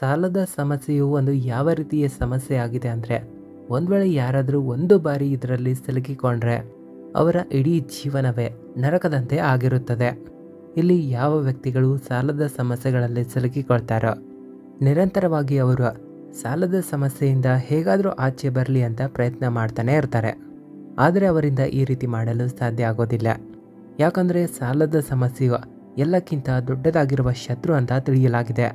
ಸಾಲದ ಸಮಸ್ಯೆಯು ಒಂದು ಯಾವ ರೀತಿಯ ಸಮಸ್ಯೆ ಆಗಿದೆ ಅಂದರೆ, ಒಂದು ವೇಳೆ ಯಾರಾದರೂ ಒಂದು ಬಾರಿ ಇದರಲ್ಲಿ ಸಿಲುಕಿಕೊಂಡ್ರೆ, ಅವರ ಇಡೀ ಜೀವನವೇ ನರಕದಂತೆ ಆಗಿರುತ್ತದೆ. ಇಲ್ಲಿ ಯಾವ ವ್ಯಕ್ತಿಗಳು ಸಾಲದ ಸಮಸ್ಯೆಗಳಲ್ಲಿ ಸಿಲುಕಿಕೊಳ್ತಾರೋ, ನಿರಂತರವಾಗಿ ಅವರು ಸಾಲದ ಸಮಸ್ಯೆಯಿಂದ ಹೇಗಾದರೂ ಆಚೆ ಬರಲಿ ಅಂತ ಪ್ರಯತ್ನ ಮಾಡ್ತಾನೆ ಇರ್ತಾರೆ. ಆದರೆ ಅವರಿಂದ ಈ ರೀತಿ ಮಾಡಲು ಸಾಧ್ಯ ಆಗೋದಿಲ್ಲ. ಯಾಕಂದರೆ ಸಾಲದ ಸಮಸ್ಯೆಯು ಎಲ್ಲಕ್ಕಿಂತ ದೊಡ್ಡದಾಗಿರುವ ಶತ್ರು ಅಂತ ತಿಳಿಯಲಾಗಿದೆ.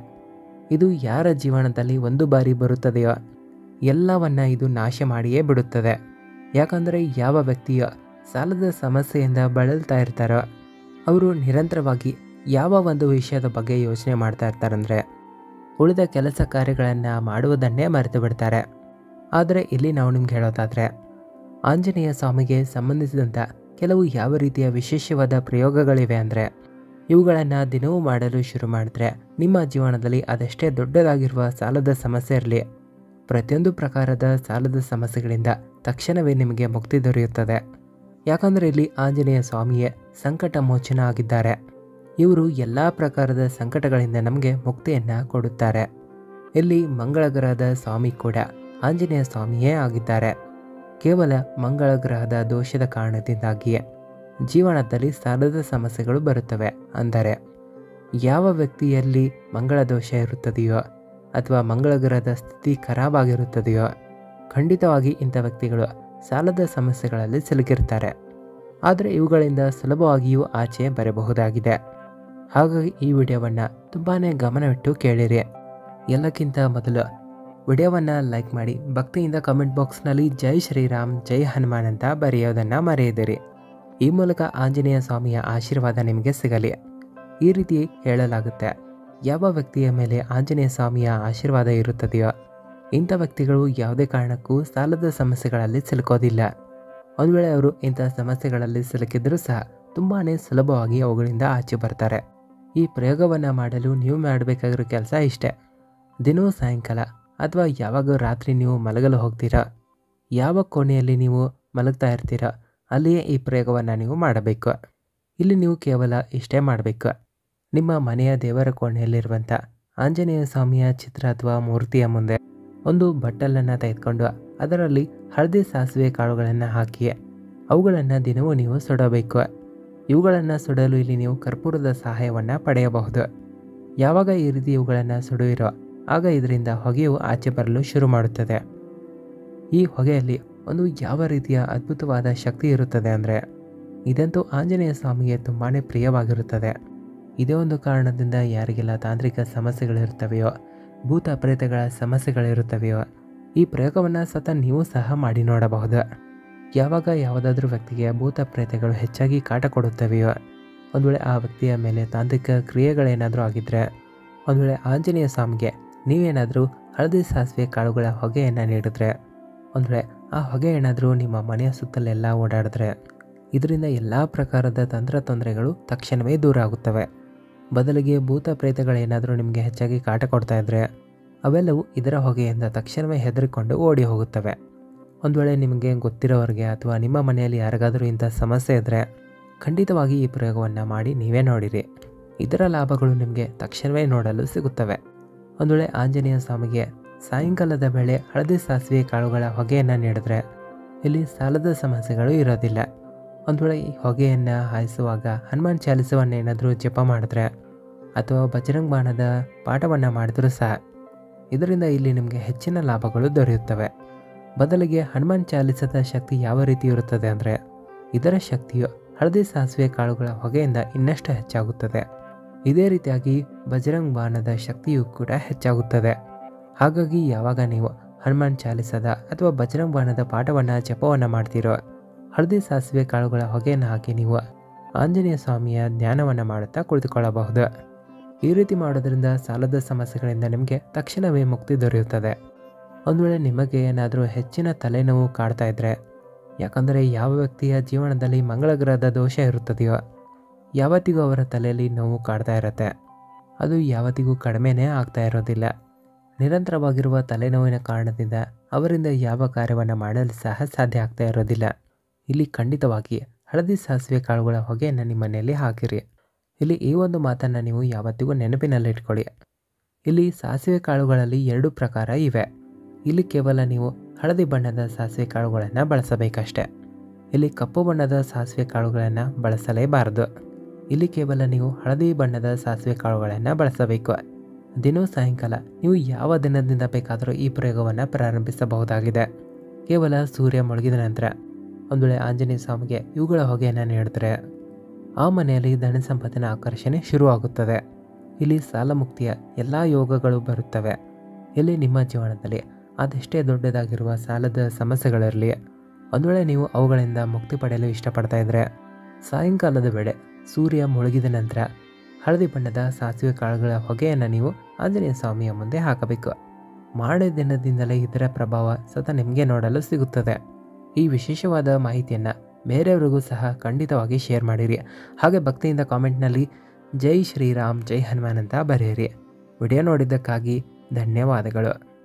ಇದು ಯಾರ ಜೀವನದಲ್ಲಿ ಒಂದು ಬಾರಿ ಬರುತ್ತದೆಯೋ, ಎಲ್ಲವನ್ನ ಇದು ನಾಶ ಮಾಡಿಯೇ ಬಿಡುತ್ತದೆ. ಯಾಕಂದರೆ ಯಾವ ವ್ಯಕ್ತಿಯ ಸಾಲದ ಸಮಸ್ಯೆಯಿಂದ ಬಳಲ್ತಾ ಇರ್ತಾರೋ, ಅವರು ನಿರಂತರವಾಗಿ ಯಾವ ಒಂದು ವಿಷಯದ ಬಗ್ಗೆ ಯೋಚನೆ ಮಾಡ್ತಾ ಇರ್ತಾರಂದರೆ, ಉಳಿದ ಕೆಲಸ ಕಾರ್ಯಗಳನ್ನು ಮಾಡುವುದನ್ನೇ ಮರೆತು ಬಿಡ್ತಾರೆ. ಆದರೆ ಇಲ್ಲಿ ನಾವು ನಿಮ್ಗೆ ಹೇಳೋದಾದರೆ, ಆಂಜನೇಯ ಸ್ವಾಮಿಗೆ ಸಂಬಂಧಿಸಿದಂಥ ಕೆಲವು ಯಾವ ರೀತಿಯ ವಿಶೇಷವಾದ ಪ್ರಯೋಗಗಳಿವೆ ಅಂದರೆ ಇವುಗಳನ್ನು ದಿನವೂ ಮಾಡಲು ಶುರು ಮಾಡಿದ್ರೆ ನಿಮ್ಮ ಜೀವನದಲ್ಲಿ ಅದೆಷ್ಟೇ ದೊಡ್ಡದಾಗಿರುವ ಸಾಲದ ಸಮಸ್ಯೆ ಇರಲಿ. ಪ್ರತಿಯೊಂದು ಪ್ರಕಾರದ ಸಾಲದ ಸಮಸ್ಯೆಗಳಿಂದ ತಕ್ಷಣವೇ ನಿಮಗೆ ಮುಕ್ತಿ ದೊರೆಯುತ್ತದೆ. ಯಾಕಂದರೆ ಇಲ್ಲಿ ಆಂಜನೇಯ ಸ್ವಾಮಿಯೇ ಸಂಕಟ ಮೋಚನ ಆಗಿದ್ದಾರೆ. ಇವರು ಎಲ್ಲ ಪ್ರಕಾರದ ಸಂಕಟಗಳಿಂದ ನಮಗೆ ಮುಕ್ತಿಯನ್ನು ಕೊಡುತ್ತಾರೆ. ಇಲ್ಲಿ ಮಂಗಳ ಗ್ರಹದ ಸ್ವಾಮಿ ಕೂಡ ಆಂಜನೇಯ ಸ್ವಾಮಿಯೇ ಆಗಿದ್ದಾರೆ. ಕೇವಲ ಮಂಗಳ ಗ್ರಹದ ದೋಷದ ಕಾರಣದಿಂದಾಗಿಯೇ ಜೀವನದಲ್ಲಿ ಸಾಲದ ಸಮಸ್ಯೆಗಳು ಬರುತ್ತವೆ. ಅಂದರೆ, ಯಾವ ವ್ಯಕ್ತಿಯಲ್ಲಿ ಮಂಗಳ ದೋಷ ಇರುತ್ತದೆಯೋ ಅಥವಾ ಮಂಗಳ ಗ್ರಹದ ಸ್ಥಿತಿ ಖರಾಬಾಗಿರುತ್ತದೆಯೋ ಖಂಡಿತವಾಗಿ ಇಂಥ ವ್ಯಕ್ತಿಗಳು ಸಾಲದ ಸಮಸ್ಯೆಗಳಲ್ಲಿ ಸಿಲುಕಿರ್ತಾರೆ ಆದರೆ ಇವುಗಳಿಂದ ಸುಲಭವಾಗಿಯೂ ಆಚೆ ಬರಬಹುದಾಗಿದೆ. ಹಾಗಾಗಿ ಈ ವಿಡಿಯೋವನ್ನು ತುಂಬಾ ಗಮನವಿಟ್ಟು ಕೇಳಿರಿ. ಎಲ್ಲಕ್ಕಿಂತ ಮೊದಲು ವಿಡಿಯೋವನ್ನು ಲೈಕ್ ಮಾಡಿ, ಭಕ್ತಿಯಿಂದ ಕಮೆಂಟ್ ಬಾಕ್ಸ್ನಲ್ಲಿ ಜೈ ಶ್ರೀರಾಮ್, ಜೈ ಹನುಮಾನ್ ಅಂತ ಬರೆಯೋದನ್ನು ಮರೆಯದಿರಿ. ಈ ಮೂಲಕ ಆಂಜನೇಯ ಸ್ವಾಮಿಯ ಆಶೀರ್ವಾದ ನಿಮಗೆ ಸಿಗಲಿ. ಈ ರೀತಿ ಹೇಳಲಾಗುತ್ತೆ. ಯಾವ ವ್ಯಕ್ತಿಯ ಮೇಲೆ ಆಂಜನೇಯ ಸ್ವಾಮಿಯ ಆಶೀರ್ವಾದ ಇರುತ್ತದೆಯೋ, ಇಂಥ ವ್ಯಕ್ತಿಗಳು ಯಾವುದೇ ಕಾರಣಕ್ಕೂ ಸಾಲದ ಸಮಸ್ಯೆಗಳಲ್ಲಿ ಸಿಲುಕೋದಿಲ್ಲ. ಒಂದು ವೇಳೆ ಅವರು ಇಂಥ ಸಮಸ್ಯೆಗಳಲ್ಲಿ ಸಿಲುಕಿದ್ರೂ ಸಹ ತುಂಬಾ ಸುಲಭವಾಗಿ ಅವುಗಳಿಂದ ಆಚೆ ಬರ್ತಾರೆ. ಈ ಪ್ರಯೋಗವನ್ನು ಮಾಡಲು ನೀವು ಮಾಡಬೇಕಾಗಿರೋ ಕೆಲಸ ಇಷ್ಟೇ. ದಿನವೂ ಸಾಯಂಕಾಲ ಅಥವಾ ಯಾವಾಗ ರಾತ್ರಿ ನೀವು ಮಲಗಲು ಹೋಗ್ತೀರಾ? ಯಾವ ಕೋಣೆಯಲ್ಲಿ ನೀವು ಮಲಗ್ತಾ ಇರ್ತೀರಾ? ಅಲ್ಲಿಯೇ ಈ ಪ್ರಯೋಗವನ್ನು ನೀವು ಮಾಡಬೇಕು. ಇಲ್ಲಿ ನೀವು ಕೇವಲ ಇಷ್ಟೇ ಮಾಡಬೇಕು. ನಿಮ್ಮ ಮನೆಯ ದೇವರ ಕೋಣೆಯಲ್ಲಿರುವಂಥ ಆಂಜನೇಯ ಸ್ವಾಮಿಯ ಚಿತ್ರ ಅಥವಾ ಮೂರ್ತಿಯ ಮುಂದೆ ಒಂದು ಬಟ್ಟಲನ್ನು ತೆಗೆದುಕೊಂಡು ಅದರಲ್ಲಿ ಹಳದಿ ಸಾಸಿವೆ ಕಾಳುಗಳನ್ನು ಹಾಕಿ ಅವುಗಳನ್ನು ದಿನವೂ ನೀವು ಸುಡಬೇಕು. ಇವುಗಳನ್ನು ಸುಡಲು ಇಲ್ಲಿ ನೀವು ಕರ್ಪೂರದ ಸಹಾಯವನ್ನು ಪಡೆಯಬಹುದು. ಯಾವಾಗ ಈ ರೀತಿ ಇವುಗಳನ್ನು ಸುಡುವಿರೋ ಆಗ ಇದರಿಂದ ಹೊಗೆಯು ಆಚೆ ಬರಲು ಶುರು ಮಾಡುತ್ತದೆ. ಈ ಹೊಗೆಯಲ್ಲಿ ಒಂದು ಯಾವ ರೀತಿಯ ಅದ್ಭುತವಾದ ಶಕ್ತಿ ಇರುತ್ತದೆ ಅಂದರೆ ಇದಂತೂ ಆಂಜನೇಯ ಸ್ವಾಮಿಗೆ ತುಂಬಾ ಪ್ರಿಯವಾಗಿರುತ್ತದೆ. ಇದೇ ಒಂದು ಕಾರಣದಿಂದ ಯಾರಿಗೆಲ್ಲ ತಾಂತ್ರಿಕ ಸಮಸ್ಯೆಗಳಿರುತ್ತವೆಯೋ, ಭೂತ ಪ್ರೇತಗಳ ಸಮಸ್ಯೆಗಳಿರುತ್ತವೆಯೋ, ಈ ಪ್ರಯೋಗವನ್ನು ಸತ ನೀವು ಸಹ ಮಾಡಿ ನೋಡಬಹುದು. ಯಾವಾಗ ಯಾವುದಾದ್ರೂ ವ್ಯಕ್ತಿಗೆ ಭೂತ ಪ್ರೇತಗಳು ಹೆಚ್ಚಾಗಿ ಕಾಟ ಕೊಡುತ್ತವೆಯೋ ಒಂದು ವೇಳೆ ಆ ವ್ಯಕ್ತಿಯ ಮೇಲೆ ತಾಂತ್ರಿಕ ಕ್ರಿಯೆಗಳೇನಾದರೂ ಆಗಿದ್ದರೆ ಒಂದು ವೇಳೆ ಆಂಜನೇಯ ಸ್ವಾಮಿಗೆ ನೀವೇನಾದರೂ ಹಳದಿ ಸಾಸಿವೆ ಕಾಳುಗಳ ಹೊಗೆಯನ್ನು ನೀಡಿದ್ರೆ ಒಂದು ವೇಳೆ ಆ ಹೊಗೆ ಏನಾದರೂ ನಿಮ್ಮ ಮನೆಯ ಸುತ್ತಲೆಲ್ಲ ಓಡಾಡಿದ್ರೆ, ಇದರಿಂದ ಎಲ್ಲ ಪ್ರಕಾರದ ತಂತ್ರ ತೊಂದರೆಗಳು ತಕ್ಷಣವೇ ದೂರ ಆಗುತ್ತವೆ. ಬದಲಿಗೆ ಭೂತ ಪ್ರೇತಗಳೇನಾದರೂ ನಿಮಗೆ ಹೆಚ್ಚಾಗಿ ಕಾಟ ಕೊಡ್ತಾ ಇದ್ದರೆ ಅವೆಲ್ಲವೂ ಇದರ ಹೊಗೆಯಿಂದ ತಕ್ಷಣವೇ ಹೆದರಿಕೊಂಡು ಓಡಿ ಹೋಗುತ್ತವೆ. ಒಂದು ವೇಳೆ ನಿಮಗೆ ಗೊತ್ತಿರೋರಿಗೆ ಅಥವಾ ನಿಮ್ಮ ಮನೆಯಲ್ಲಿ ಯಾರಿಗಾದರೂ ಇಂಥ ಸಮಸ್ಯೆ ಇದ್ದರೆ ಖಂಡಿತವಾಗಿ ಈ ಪ್ರಯೋಗವನ್ನು ಮಾಡಿ ನೀವೇ ನೋಡಿರಿ. ಇದರ ಲಾಭಗಳು ನಿಮಗೆ ತಕ್ಷಣವೇ ನೋಡಲು ಸಿಗುತ್ತವೆ. ಒಂದು ವೇಳೆ ಆಂಜನೇಯ ಸ್ವಾಮಿಗೆ ಸಾಯಂಕಾಲದ ವೇಳೆ ಹಳದಿ ಸಾಸಿವೆ ಕಾಳುಗಳ ಹೊಗೆಯನ್ನು ನೀಡಿದ್ರೆ ಇಲ್ಲಿ ಸಾಲದ ಸಮಸ್ಯೆಗಳು ಇರೋದಿಲ್ಲ. ಒಂದು ವೇಳೆ ಈ ಹೊಗೆಯನ್ನು ಹಾಯಿಸುವಾಗ ಹನುಮಾನ್ ಚಾಲಿಸವನ್ನು ಏನಾದರೂ ಜಪ ಮಾಡಿದ್ರೆ ಅಥವಾ ಬಜರಂಗ್ ಬಾಣದ ಪಾಠವನ್ನು ಮಾಡಿದ್ರೂ ಸಹ ಇದರಿಂದ ಇಲ್ಲಿ ನಿಮಗೆ ಹೆಚ್ಚಿನ ಲಾಭಗಳು ದೊರೆಯುತ್ತವೆ. ಬದಲಿಗೆ ಹನುಮಾನ್ ಚಾಲಿಸದ ಶಕ್ತಿ ಯಾವ ರೀತಿ ಇರುತ್ತದೆ ಅಂದರೆ ಇದರ ಶಕ್ತಿಯು ಹಳದಿ ಸಾಸಿವೆ ಕಾಳುಗಳ ಹೊಗೆಯಿಂದ ಇನ್ನಷ್ಟು ಹೆಚ್ಚಾಗುತ್ತದೆ. ಇದೇ ರೀತಿಯಾಗಿ ಬಜರಂಗ್ ಬಾಣದ ಶಕ್ತಿಯು ಕೂಡ ಹೆಚ್ಚಾಗುತ್ತದೆ. ಹಾಗಾಗಿ ಯಾವಾಗ ನೀವು ಹನುಮಾನ್ ಚಾಲಿಸದ ಅಥವಾ ಬಜರಂಗ್ ಬಾಣದ ಪಾಠವನ್ನು ಜಪವನ್ನು ಮಾಡ್ತೀರೋ, ಹಳದಿ ಸಾಸಿವೆ ಕಾಳುಗಳ ಹೊಗೆಯನ್ನು ಹಾಕಿ ನೀವು ಆಂಜನೇಯ ಸ್ವಾಮಿಯ ಧ್ಯಾನವನ್ನು ಮಾಡುತ್ತಾ ಕುಳಿತುಕೊಳ್ಳಬಹುದು. ಈ ರೀತಿ ಮಾಡೋದ್ರಿಂದ ಸಾಲದ ಸಮಸ್ಯೆಗಳಿಂದ ನಿಮಗೆ ತಕ್ಷಣವೇ ಮುಕ್ತಿ ದೊರೆಯುತ್ತದೆ. ಒಂದು ವೇಳೆ ನಿಮಗೆ ಏನಾದರೂ ಹೆಚ್ಚಿನ ತಲೆನೋವು ಕಾಡ್ತಾ ಇದ್ದರೆ ಯಾಕಂದರೆ ಯಾವ ವ್ಯಕ್ತಿಯ ಜೀವನದಲ್ಲಿ ಮಂಗಳ ಗ್ರಹದ ದೋಷ ಇರುತ್ತದೆಯೋ, ಯಾವತ್ತಿಗೂ ಅವರ ತಲೆಯಲ್ಲಿ ನೋವು ಕಾಡ್ತಾ ಇರುತ್ತೆ. ಅದು ಯಾವತ್ತಿಗೂ ಕಡಿಮೆನೇ ಆಗ್ತಾ ಇರೋದಿಲ್ಲ. ನಿರಂತರವಾಗಿರುವ ತಲೆನೋವಿನ ಕಾರಣದಿಂದ ಅವರಿಂದ ಯಾವ ಕಾರ್ಯವನ್ನು ಮಾಡಲು ಸಹ ಸಾಧ್ಯ ಆಗ್ತಾ ಇರೋದಿಲ್ಲ. ಇಲ್ಲಿ ಖಂಡಿತವಾಗಿ ಹಳದಿ ಸಾಸಿವೆ ಕಾಳುಗಳ ಹೊಗೆಯನ್ನು ನಿಮ್ಮ ಮನೆಯಲ್ಲಿ ಹಾಕಿರಿ. ಇಲ್ಲಿ ಈ ಒಂದು ಮಾತನ್ನು ನೀವು ಯಾವತ್ತಿಗೂ ನೆನಪಿನಲ್ಲಿಟ್ಕೊಳ್ಳಿ ಇಲ್ಲಿ ಸಾಸಿವೆ ಕಾಳುಗಳಲ್ಲಿ ಎರಡು ಪ್ರಕಾರ ಇವೆ. ಇಲ್ಲಿ ಕೇವಲ ನೀವು ಹಳದಿ ಬಣ್ಣದ ಸಾಸಿವೆ ಕಾಳುಗಳನ್ನು ಬಳಸಬೇಕಷ್ಟೆ. ಇಲ್ಲಿ ಕಪ್ಪು ಬಣ್ಣದ ಸಾಸಿವೆ ಕಾಳುಗಳನ್ನು ಬಳಸಲೇಬಾರದು. ಇಲ್ಲಿ ಕೇವಲ ನೀವು ಹಳದಿ ಬಣ್ಣದ ಸಾಸಿವೆ ಕಾಳುಗಳನ್ನು ಬಳಸಬೇಕು. ದಿನವೂ ಸಾಯಂಕಾಲ ನೀವು ಯಾವ ದಿನದಿಂದ ಬೇಕಾದರೂ ಈ ಪ್ರಯೋಗವನ್ನು ಪ್ರಾರಂಭಿಸಬಹುದಾಗಿದೆ. ಕೇವಲ ಸೂರ್ಯ ಮುಳುಗಿದ ನಂತರ ಒಂದು ವೇಳೆ ಆಂಜನೇಯ ಸ್ವಾಮಿಗೆ ಇವುಗಳ ಹೊಗೆಯನ್ನು ನೀಡಿದ್ರೆ ಆ ಮನೆಯಲ್ಲಿ ಧನ ಸಂಪತ್ತಿನ ಆಕರ್ಷಣೆ ಶುರುವಾಗುತ್ತದೆ. ಇಲ್ಲಿ ಸಾಲ ಮುಕ್ತಿಯ ಎಲ್ಲ ಯೋಗಗಳು ಬರುತ್ತವೆ. ಇಲ್ಲಿ ನಿಮ್ಮ ಜೀವನದಲ್ಲಿ ಅದೆಷ್ಟೇ ದೊಡ್ಡದಾಗಿರುವ ಸಾಲದ ಸಮಸ್ಯೆಗಳಿರಲಿ. ಒಂದು ವೇಳೆ ನೀವು ಅವುಗಳಿಂದ ಮುಕ್ತಿ ಪಡೆಯಲು ಇಷ್ಟಪಡ್ತಾ ಇದ್ದರೆ ಸಾಯಂಕಾಲದ ವೇಳೆ ಸೂರ್ಯ ಮುಳುಗಿದ ನಂತರ ಹಳದಿ ಬಣ್ಣದ ಸಾಸಿವೆ ಕಾಳುಗಳ ಹೊಗೆಯನ್ನು ನೀವು ಆಂಜನೇಯ ಸ್ವಾಮಿಯ ಮುಂದೆ ಹಾಕಬೇಕು. ಮಾಡೇ ದಿನದಿಂದಲೇ ಇದರ ಪ್ರಭಾವ ಸತ ನಿಮಗೆ ನೋಡಲು ಸಿಗುತ್ತದೆ. ಈ ವಿಶೇಷವಾದ ಮಾಹಿತಿಯನ್ನು ಬೇರೆಯವರಿಗೂ ಸಹ ಖಂಡಿತವಾಗಿ ಶೇರ್ ಮಾಡಿರಿ. ಹಾಗೆ ಭಕ್ತಿಯಿಂದ ಕಾಮೆಂಟ್ನಲ್ಲಿ ಜೈ ಶ್ರೀರಾಮ್, ಜೈ ಹನುಮಾನ್ ಅಂತ ಬರೆಯಿರಿ. ವಿಡಿಯೋ ನೋಡಿದ್ದಕ್ಕಾಗಿ ಧನ್ಯವಾದಗಳು.